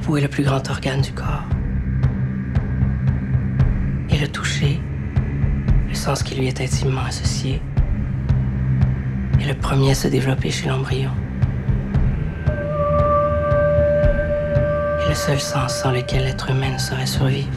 pouls est le plus grand organe du corps. Et le toucher, le sens qui lui est intimement associé, est le premier à se développer chez l'embryon. Et le seul sens sans lequel l'être humain ne saurait survivre.